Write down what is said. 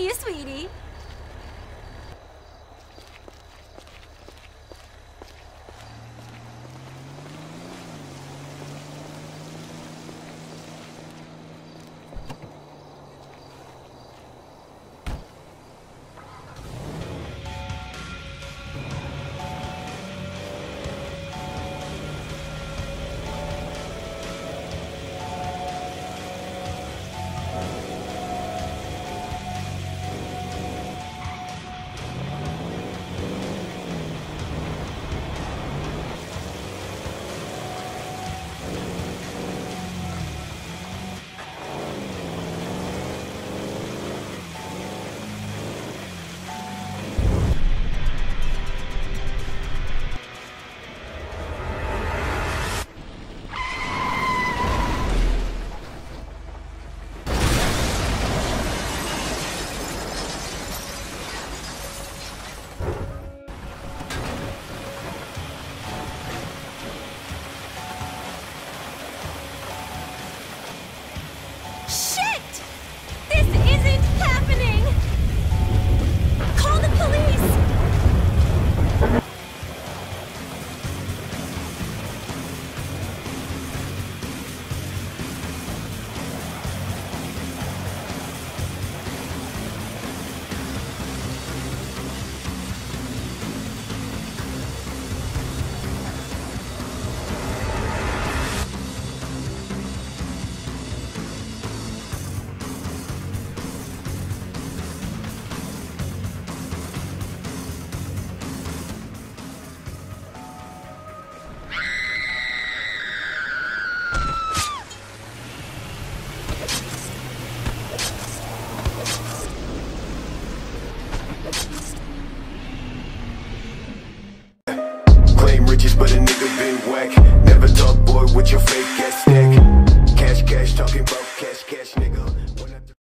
You, sweetie.